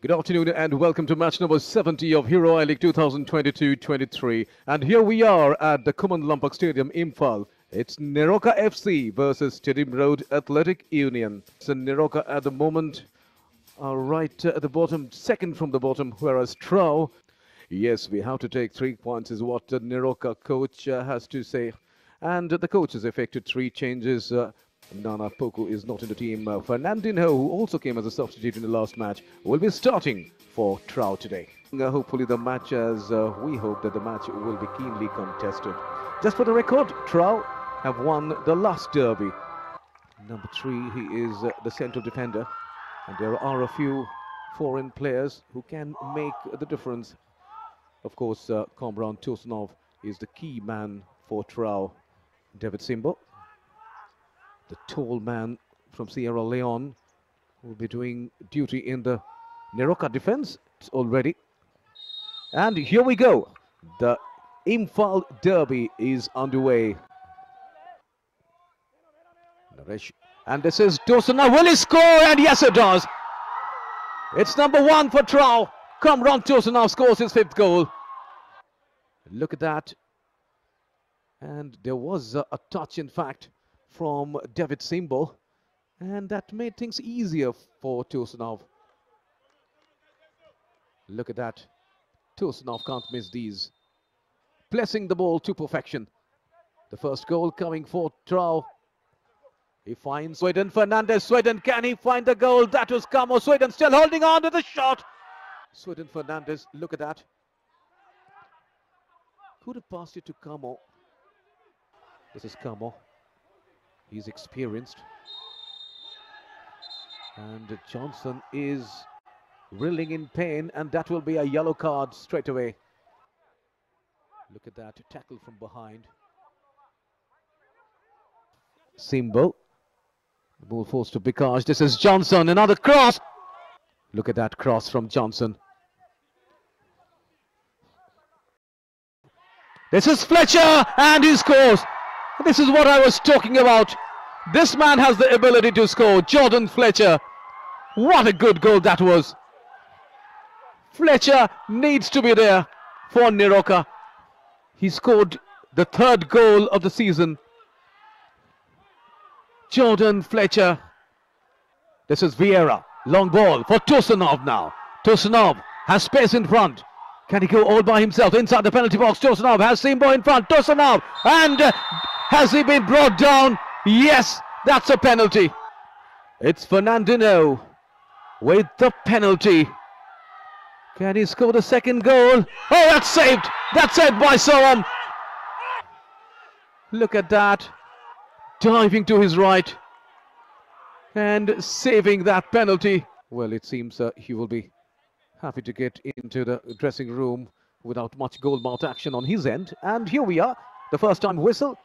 Good afternoon and welcome to match number 70 of Hero I League 2022-23. And here we are at the Khuman Lampak Stadium, Imphal. It's NEROCA FC versus Tiddim Road Athletic Union. So NEROCA at the moment are right at the bottom, second from the bottom, whereas Trau, yes, we have to take three points is what the NEROCA coach uh, has to say. And the coach has effected three changes. Uh, Nana Poku is not in the team. Uh, Fernandinho, who also came as a substitute in the last match, will be starting for Trau today. Uh, hopefully the match, as uh, we hope that the match will be keenly contested. Just for the record, Trau have won the last derby. Number three, he is uh, the central defender. And there are a few foreign players who can make the difference. Of course, uh, Komron Tursunov is the key man for Trau. David Simbo the tall man from Sierra Leone will be doing duty in the NEROCA defense already. And here we go. The Imphal Derby is underway. And this is Dosana. Will he score? And yes, it does. It's number one for Trau. Komron Tursunov scores his fifth goal. Look at that. And there was a, a touch, in fact, from David Simbo. And that made things easier for Tursunov. Look at that. Tursunov can't miss these. Blessing the ball to perfection. The first goal coming for Trau. He finds Sweden Fernandes. Sweden, can he find the goal? That was Kamo. Sweden still holding on to the shot. Sweden Fernandes, look at that. Could have passed it to Kamo. This is Kamo. He's experienced. And Johnson is reeling in pain, and that will be a yellow card straight away. Look at that, tackle from behind. Simbo. The ball forced to Bikaj. This is Johnson, another cross. Look at that cross from Johnson. This is Fletcher, and he scores. This is what I was talking about. This man has the ability to score. Jordan Fletcher. What a good goal that was. Fletcher needs to be there for NEROCA. He scored the third goal of the season. Jordan Fletcher. This is Vieira. Long ball for Tursunov now. Tursunov has space in front. Can he go all by himself inside the penalty box? Tursunov has Simbo in front. Tursunov and has he been brought down? Yes, that's a penalty. It's Fernandinho with the penalty. Can he score the second goal? Oh, that's saved. That's saved by Soam. Look at that. Diving to his right. And saving that penalty. Well, it seems uh, he will be happy to get into the dressing room without much goal mouth action on his end. And here we are. The first time whistle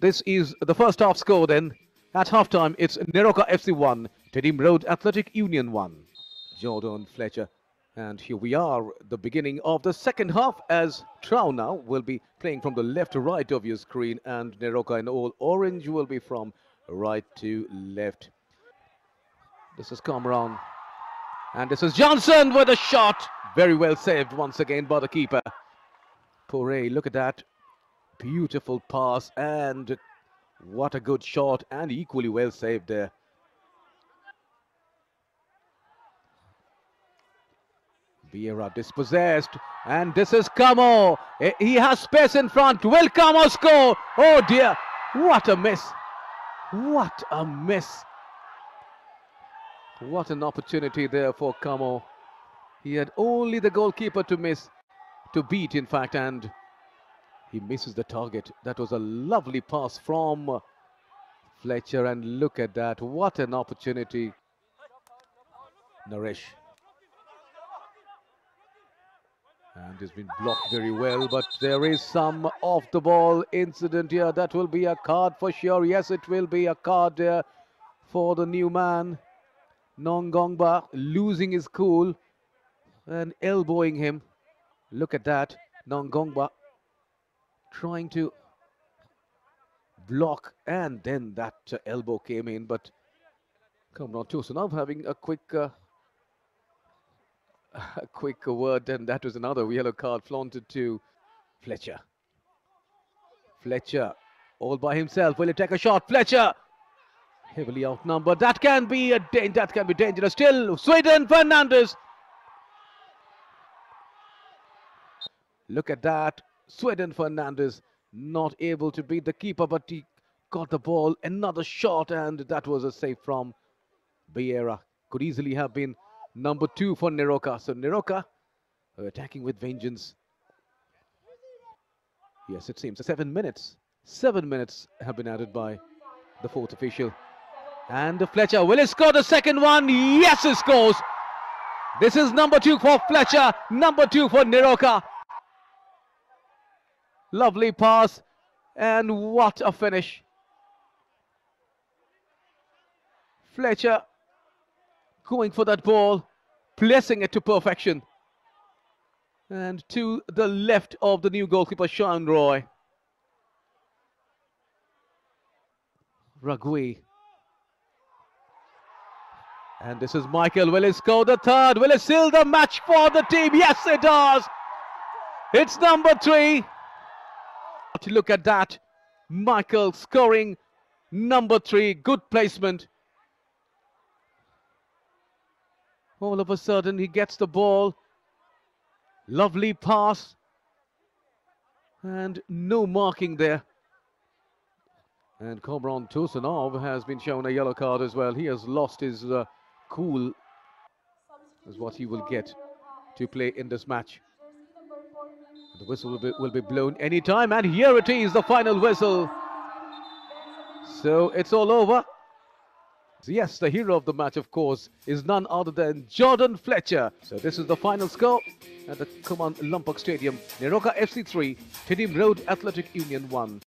this is the first half score then. At halftime, it's NEROCA FC 1, Tiddim Road Athletic Union 1. Jordan Fletcher. And here we are, the beginning of the second half as Trau now will be playing from the left to right of your screen and NEROCA in all orange will be from right to left. This is Komron. And this is Johnson with a shot. Very well saved once again by the keeper. Poore, look at that. Beautiful pass and what a good shot and equally well saved there. Vieira dispossessed and this is Kamo. Eh, he has space in front. Will Kamo score? Oh dear. What a miss. What a miss. What an opportunity there for Kamo. He had only the goalkeeper to miss, to beat in fact and he misses the target. That was a lovely pass from Fletcher. And look at that. What an opportunity. Naresh. And has been blocked very well. But there is some off the ball incident here. That will be a card for sure. Yes, it will be a card there for the new man. Nongongba losing his cool and elbowing him. Look at that. Nongongba trying to block and then that uh, elbow came in but Komron Tursunov having a quick uh, a quick word, and that was another yellow card flaunted to Fletcher. Fletcher, all by himself. Will he take a shot? Fletcher, heavily outnumbered. That can be a that can be dangerous. Still, Sweden Fernandes. Look at that. Sweden Fernandes not able to beat the keeper, but he got the ball. Another shot, and that was a save from Vieira. Could easily have been number two for NEROCA. So NEROCA attacking with vengeance. Yes, it seems. Seven minutes. Seven minutes have been added by the fourth official. And Fletcher, will he score the second one? Yes, he scores. This is number two for Fletcher, number two for NEROCA. Lovely pass. And what a finish. Fletcher going for that ball, placing it to perfection. And to the left of the new goalkeeper, Sean Roy. Ragui. And this is Michael. Will he score the third? Will he seal the match for the team? Yes, it does. It's number three. Look at that. Michael scoring number three. Good placement. All of a sudden, he gets the ball. Lovely pass. And no marking there. And Komron Tursunov has been shown a yellow card as well. He has lost his uh, cool, is what he will get to play in this match. The whistle will be, will be blown anytime, and here it is, the final whistle. So it's all over. Yes, the hero of the match, of course, is none other than Jordan Fletcher. So this is the final score at the Khuman Lampak Stadium. NEROCA FC 3, Tiddim Road Athletic Union 1.